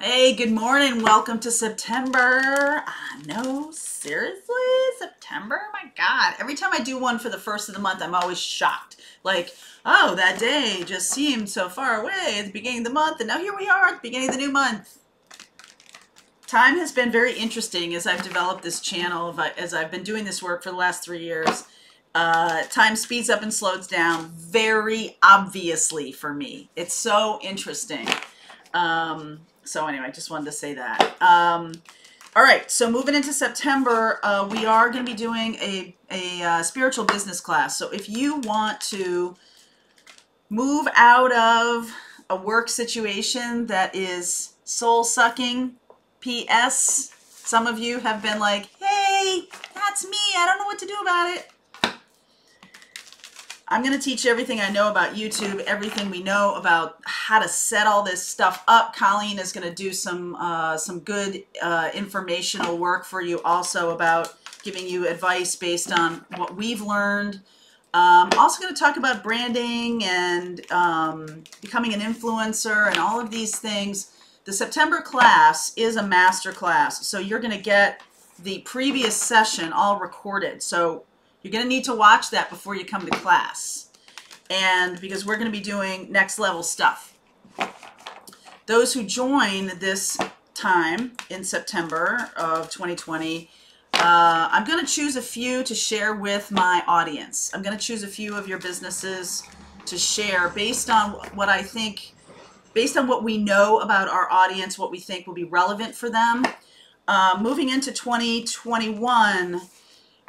Hey, good morning. Welcome to September. I know, seriously? September? My God. Every time I do one for the first of the month, I'm always shocked. Like, oh, that day just seemed so far away at the beginning of the month, and now here we are at the beginning of the new month. Time has been very interesting as I've developed this channel, as I've been doing this work for the last three years. Uh, time speeds up and slows down very obviously for me. It's so interesting. Um, so anyway, I just wanted to say that. Um, all right, so moving into September, uh, we are going to be doing a, a uh, spiritual business class. So if you want to move out of a work situation that is soul sucking, P.S., some of you have been like, hey, that's me. I don't know what to do about it. I'm going to teach everything I know about YouTube, everything we know about how to set all this stuff up. Colleen is going to do some uh, some good uh, informational work for you also about giving you advice based on what we've learned. Um, also going to talk about branding and um, becoming an influencer and all of these things. The September class is a master class, so you're going to get the previous session all recorded. So you're going to need to watch that before you come to class. And because we're going to be doing next level stuff. Those who join this time in September of 2020, uh, I'm going to choose a few to share with my audience. I'm going to choose a few of your businesses to share based on what I think, based on what we know about our audience, what we think will be relevant for them. Uh, moving into 2021,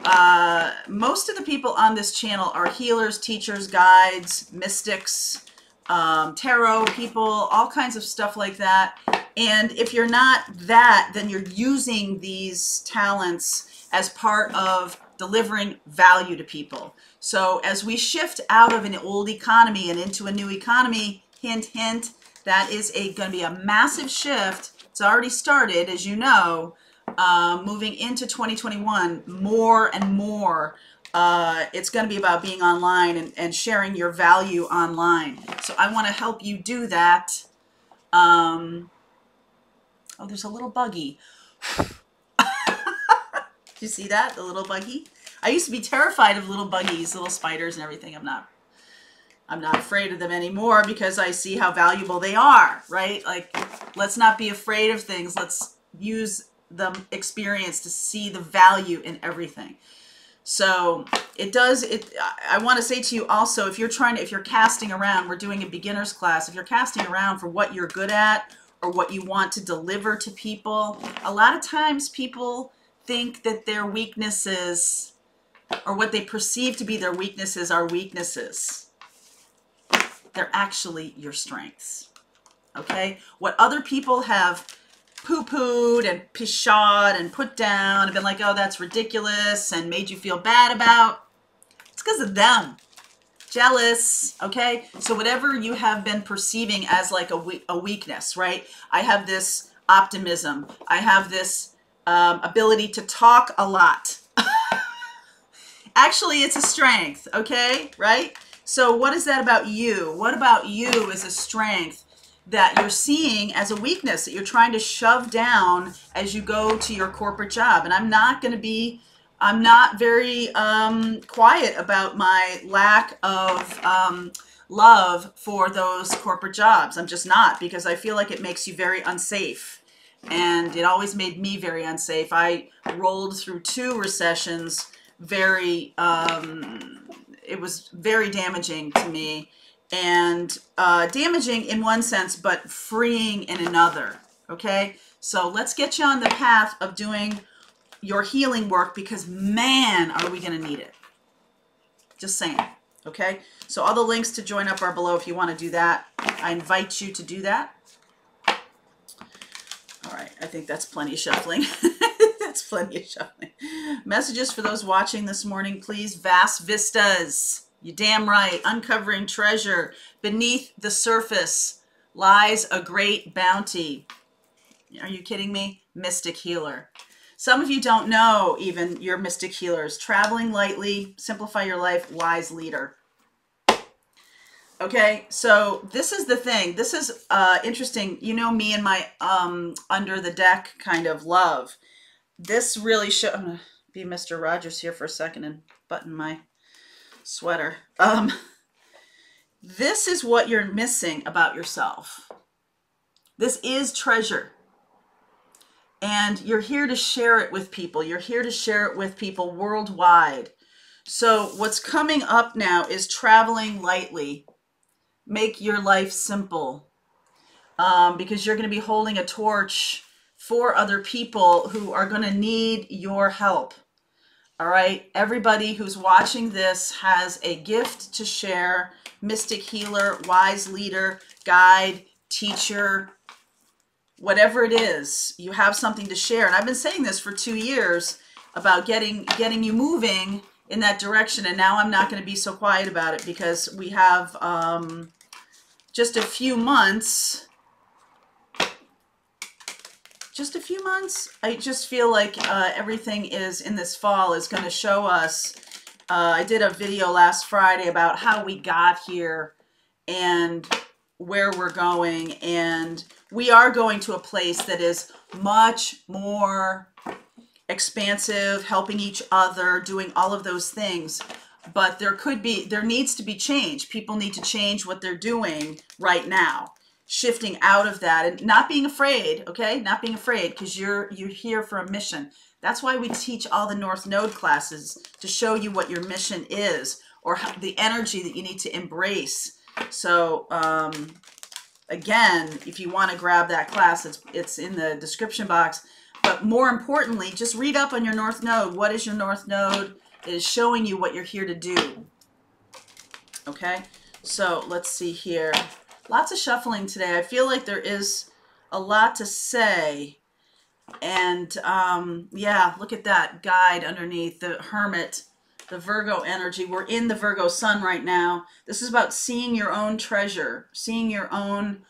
uh, most of the people on this channel are healers, teachers, guides, mystics, um, tarot people, all kinds of stuff like that. And if you're not that, then you're using these talents as part of delivering value to people. So as we shift out of an old economy and into a new economy, hint, hint, that is a going to be a massive shift. It's already started, as you know, uh, moving into 2021, more and more, uh, it's going to be about being online and, and, sharing your value online. So I want to help you do that. Um, oh, there's a little buggy. you see that? The little buggy? I used to be terrified of little buggies, little spiders and everything. I'm not. I'm not afraid of them anymore because I see how valuable they are, right? Like, let's not be afraid of things. Let's use the experience to see the value in everything. So it does, it. I want to say to you also, if you're trying to, if you're casting around, we're doing a beginner's class, if you're casting around for what you're good at or what you want to deliver to people, a lot of times people think that their weaknesses or what they perceive to be their weaknesses are weaknesses. They're actually your strengths. Okay? What other people have poo-pooed and pishawed and put down and been like, oh, that's ridiculous and made you feel bad about, it's because of them. Jealous, okay? So whatever you have been perceiving as like a, we a weakness, right? I have this optimism. I have this um, ability to talk a lot. Actually, it's a strength, okay? Right? So what is that about you? What about you is a strength that you're seeing as a weakness that you're trying to shove down as you go to your corporate job. And I'm not going to be, I'm not very um, quiet about my lack of um, love for those corporate jobs. I'm just not because I feel like it makes you very unsafe. And it always made me very unsafe. I rolled through two recessions very, um, it was very damaging to me and uh, damaging in one sense, but freeing in another. Okay, so let's get you on the path of doing your healing work because man, are we going to need it. Just saying. Okay, so all the links to join up are below if you want to do that. I invite you to do that. All right, I think that's plenty of shuffling. that's plenty of shuffling. Messages for those watching this morning, please. Vast vistas. You damn right. Uncovering treasure. Beneath the surface lies a great bounty. Are you kidding me? Mystic healer. Some of you don't know even your mystic healers. Traveling lightly, simplify your life, wise leader. Okay, so this is the thing. This is uh, interesting. You know me and my um, under the deck kind of love. This really should. I'm gonna be Mr. Rogers here for a second and button my sweater. Um, this is what you're missing about yourself. This is treasure. And you're here to share it with people. You're here to share it with people worldwide. So, what's coming up now is traveling lightly. Make your life simple um, because you're going to be holding a torch for other people who are going to need your help. All right. Everybody who's watching this has a gift to share mystic healer, wise leader, guide, teacher, whatever it is, you have something to share. And I've been saying this for two years about getting getting you moving in that direction. And now I'm not going to be so quiet about it because we have um, just a few months. Just a few months. I just feel like uh, everything is in this fall is going to show us. Uh, I did a video last Friday about how we got here and where we're going. And we are going to a place that is much more expansive, helping each other, doing all of those things. But there could be, there needs to be change. People need to change what they're doing right now, shifting out of that and not being afraid. Okay, not being afraid because you're you're here for a mission. That's why we teach all the North Node classes to show you what your mission is or how, the energy that you need to embrace. So um, again, if you want to grab that class, it's it's in the description box. But more importantly, just read up on your North Node. What is your North Node? It is showing you what you're here to do. Okay, so let's see here. Lots of shuffling today. I feel like there is a lot to say. And um, yeah, look at that guide underneath the Hermit, the Virgo energy. We're in the Virgo sun right now. This is about seeing your own treasure, seeing your own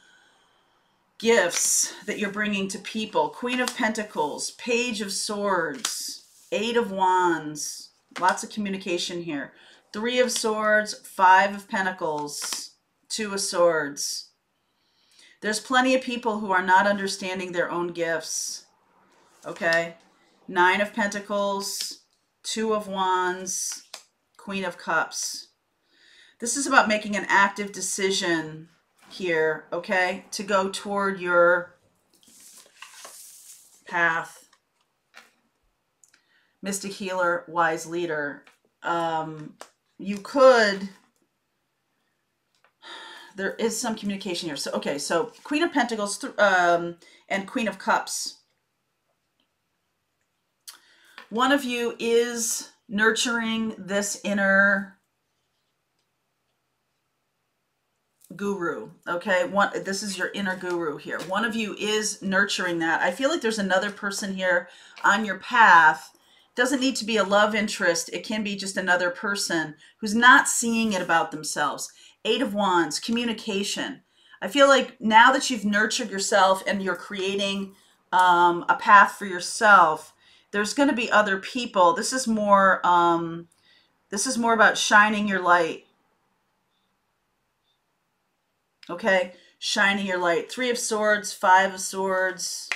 gifts that you're bringing to people. Queen of Pentacles, Page of Swords, Eight of Wands, lots of communication here. Three of Swords, Five of Pentacles, Two of Swords. There's plenty of people who are not understanding their own gifts. Okay? Nine of Pentacles, Two of Wands, Queen of Cups. This is about making an active decision here, okay, to go toward your path. Mystic Healer, Wise Leader. Um, you could, there is some communication here. So, okay, so Queen of Pentacles um, and Queen of Cups. One of you is nurturing this inner guru okay? One this is your inner guru here. One of you is nurturing that. I feel like there's another person here on your path. Doesn't need to be a love interest. It can be just another person who's not seeing it about themselves eight of wands communication i feel like now that you've nurtured yourself and you're creating um, a path for yourself there's going to be other people this is more um, this is more about shining your light Okay, shining your light. Three of swords, five of swords,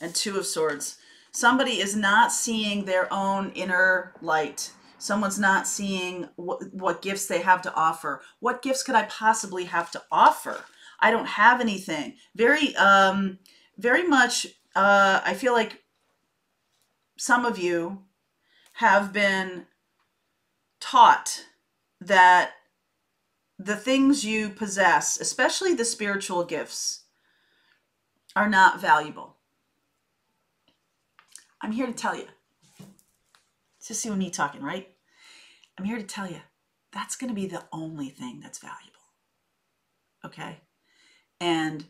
and two of swords. Somebody is not seeing their own inner light. Someone's not seeing what, what gifts they have to offer. What gifts could I possibly have to offer? I don't have anything. Very, um, very much, uh, I feel like some of you have been taught that the things you possess, especially the spiritual gifts, are not valuable. I'm here to tell you. Just you and me talking, right? I'm here to tell you that's going to be the only thing that's valuable. Okay? And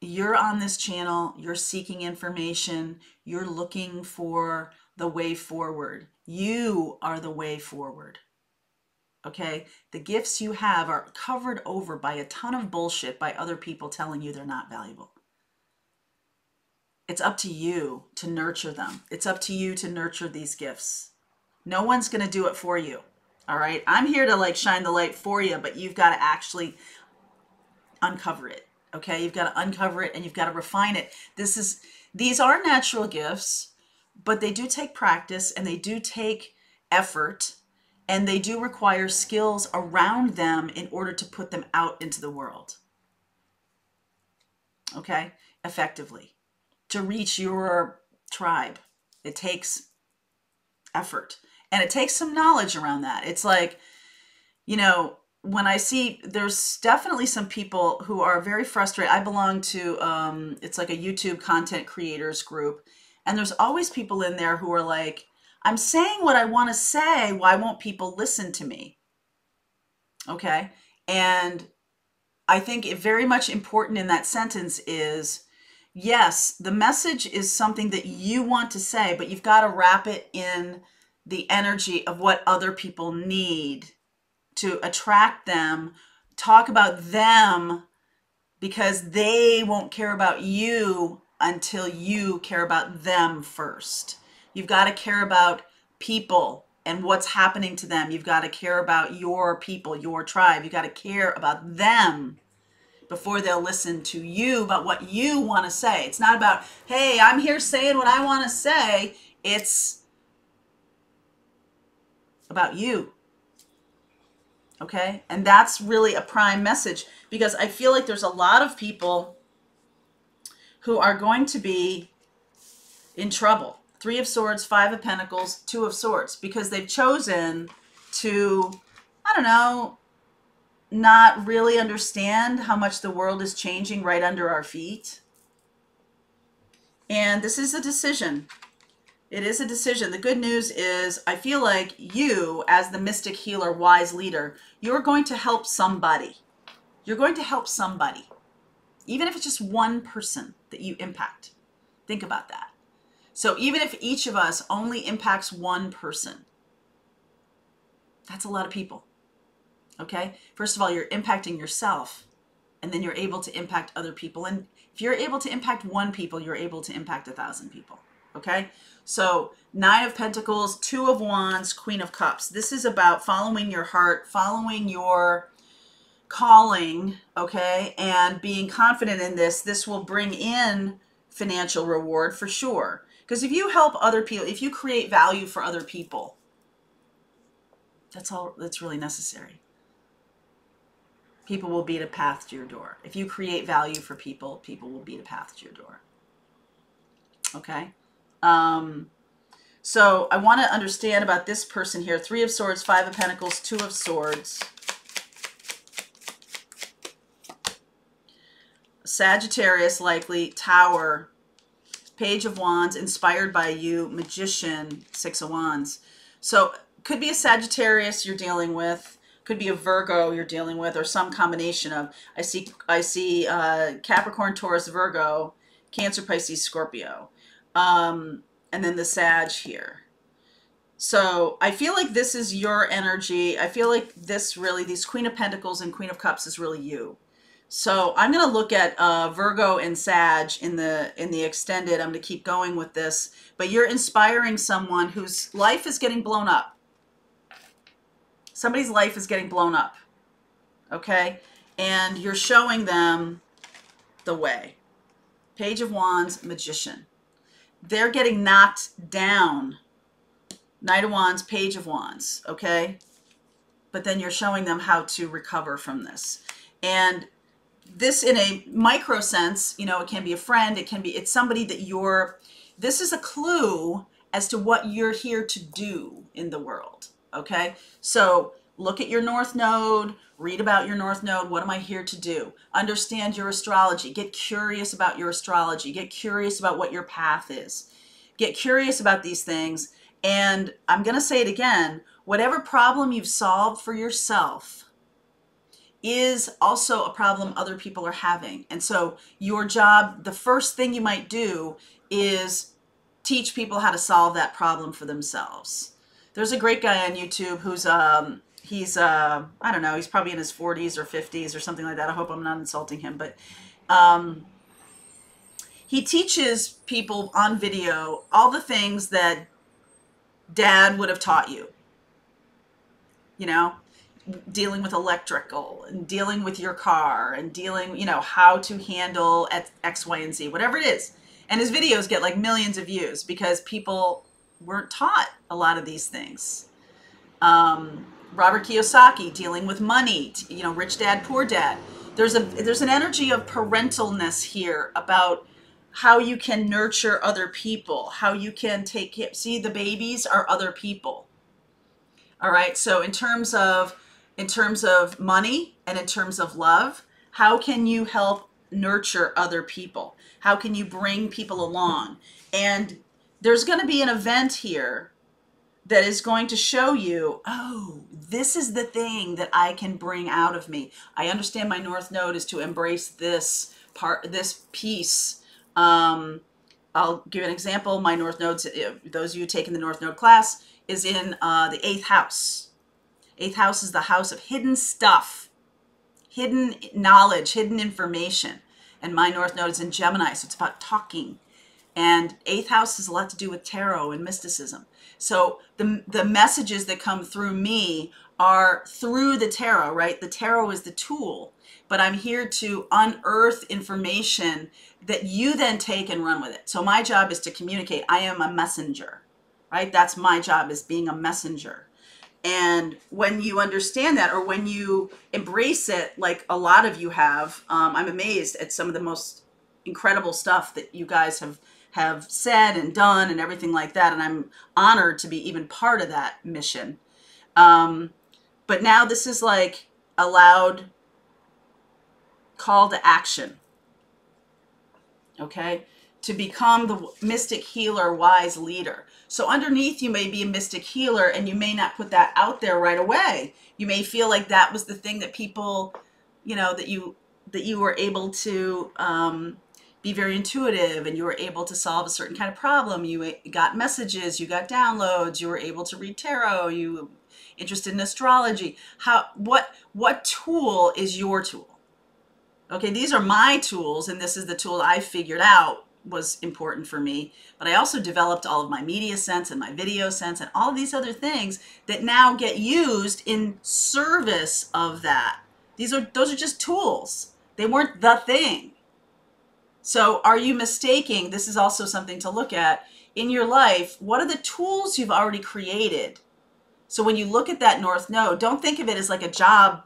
you're on this channel, you're seeking information, you're looking for the way forward. You are the way forward okay? The gifts you have are covered over by a ton of bullshit by other people telling you they're not valuable. It's up to you to nurture them. It's up to you to nurture these gifts. No one's going to do it for you. All right. I'm here to like shine the light for you, but you've got to actually uncover it. Okay. You've got to uncover it and you've got to refine it. This is, these are natural gifts, but they do take practice and they do take effort and they do require skills around them in order to put them out into the world. Okay. Effectively to reach your tribe. It takes effort and it takes some knowledge around that. It's like, you know, when I see there's definitely some people who are very frustrated. I belong to um, it's like a YouTube content creators group, and there's always people in there who are like, "I'm saying what I want to say. Why won't people listen to me?" Okay, and I think it very much important in that sentence is yes, the message is something that you want to say, but you've got to wrap it in the energy of what other people need to attract them, talk about them because they won't care about you until you care about them first. You've got to care about people and what's happening to them. You've got to care about your people, your tribe. You've got to care about them before they'll listen to you about what you want to say. It's not about, hey, I'm here saying what I want to say. It's about you. Okay? And that's really a prime message because I feel like there's a lot of people who are going to be in trouble. Three of Swords, Five of Pentacles, Two of Swords, because they've chosen to, I don't know, not really understand how much the world is changing right under our feet. And this is a decision. It is a decision. The good news is I feel like you, as the mystic healer, wise leader, you're going to help somebody. You're going to help somebody, even if it's just one person that you impact. Think about that. So even if each of us only impacts one person, that's a lot of people. Okay? First of all, you're impacting yourself, and then you're able to impact other people. And if you're able to impact one people, you're able to impact a thousand people. Okay? So, Nine of Pentacles, Two of Wands, Queen of Cups. This is about following your heart, following your calling, okay, and being confident in this. This will bring in financial reward for sure. Because if you help other people, if you create value for other people, that's all that's really necessary. People will beat a path to your door. If you create value for people, people will beat a path to your door. Okay? Um, so I want to understand about this person here. Three of Swords, Five of Pentacles, Two of Swords. Sagittarius, likely. Tower. Page of Wands, inspired by you. Magician, Six of Wands. So could be a Sagittarius you're dealing with. Could be a Virgo you're dealing with, or some combination of. I see. I see uh, Capricorn, Taurus, Virgo, Cancer, Pisces, Scorpio um, and then the Sag here. So I feel like this is your energy. I feel like this really, these Queen of Pentacles and Queen of Cups is really you. So I'm going to look at uh, Virgo and Sag in the in the extended. I'm going to keep going with this. But you're inspiring someone whose life is getting blown up. Somebody's life is getting blown up. Okay? And you're showing them the way. Page of Wands, Magician they're getting knocked down. Knight of Wands, Page of Wands, okay? But then you're showing them how to recover from this. And this in a micro sense, you know, it can be a friend, it can be, it's somebody that you're, this is a clue as to what you're here to do in the world, okay? So look at your North Node, read about your North Node. What am I here to do? Understand your astrology. Get curious about your astrology. Get curious about what your path is. Get curious about these things. And I'm going to say it again whatever problem you've solved for yourself is also a problem other people are having. And so, your job, the first thing you might do is teach people how to solve that problem for themselves. There's a great guy on YouTube who's um, he's uh, I don't know, he's probably in his 40s or 50s or something like that. I hope I'm not insulting him, but um, he teaches people on video all the things that dad would have taught you. you know, dealing with electrical and dealing with your car and dealing, you know, how to handle X, Y, and Z, whatever it is. And his videos get like millions of views because people weren't taught a lot of these things. Um, Robert Kiyosaki dealing with money, you know, rich dad, poor dad. There's a there's an energy of parentalness here about how you can nurture other people, how you can take care. See, the babies are other people. All right. So in terms of in terms of money and in terms of love, how can you help nurture other people? How can you bring people along? And there's going to be an event here that is going to show you, oh, this is the thing that I can bring out of me. I understand my north node is to embrace this part, this piece. Um, I'll give an example. My north nodes, those of you taking the north node class, is in uh, the eighth house. Eighth house is the house of hidden stuff, hidden knowledge, hidden information. And my north node is in Gemini, so it's about talking. And eighth house has a lot to do with tarot and mysticism. So the, the messages that come through me are through the tarot, right? The tarot is the tool, but I'm here to unearth information that you then take and run with it. So my job is to communicate. I am a messenger, right? That's my job is being a messenger. And when you understand that, or when you embrace it, like a lot of you have, um, I'm amazed at some of the most incredible stuff that you guys have have said and done and everything like that. And I'm honored to be even part of that mission. Um, but now this is like a loud call to action. Okay? To become the mystic healer, wise leader. So underneath you may be a mystic healer and you may not put that out there right away. You may feel like that was the thing that people, you know, that you that you were able to um, be very intuitive and you were able to solve a certain kind of problem. You got messages, you got downloads, you were able to read tarot, you interested in astrology. How what what tool is your tool? Okay, these are my tools and this is the tool I figured out was important for me. But I also developed all of my media sense and my video sense and all these other things that now get used in service of that. These are those are just tools. They weren't the thing. So are you mistaking? This is also something to look at in your life. What are the tools you've already created? So when you look at that north node, don't think of it as like a job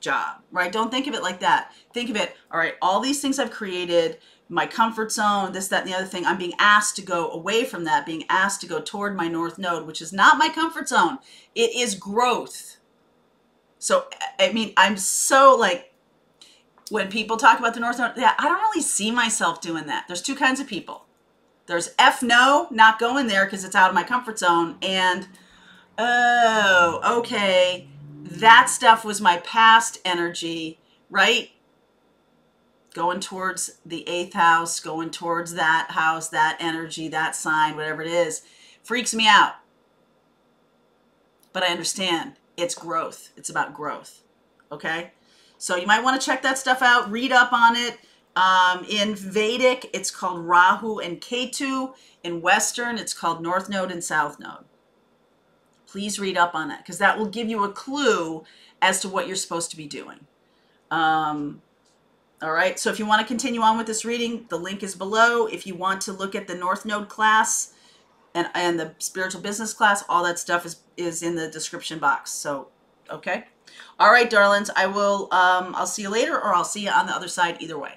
job, right? Don't think of it like that. Think of it, all right, all these things I've created, my comfort zone, this, that, and the other thing, I'm being asked to go away from that, being asked to go toward my north node, which is not my comfort zone. It is growth. So, I mean, I'm so like when people talk about the North Node, yeah, I don't really see myself doing that. There's two kinds of people. There's F no, not going there because it's out of my comfort zone. And, oh, okay, that stuff was my past energy, right? Going towards the eighth house, going towards that house, that energy, that sign, whatever it is, freaks me out. But I understand it's growth. It's about growth. Okay? So you might want to check that stuff out, read up on it. Um, in Vedic, it's called Rahu and Ketu. In Western, it's called North Node and South Node. Please read up on that because that will give you a clue as to what you're supposed to be doing. Um, all right, so if you want to continue on with this reading, the link is below. If you want to look at the North Node class and, and the spiritual business class, all that stuff is, is in the description box. So, okay. All right, darlings, I will, um, I'll see you later or I'll see you on the other side either way.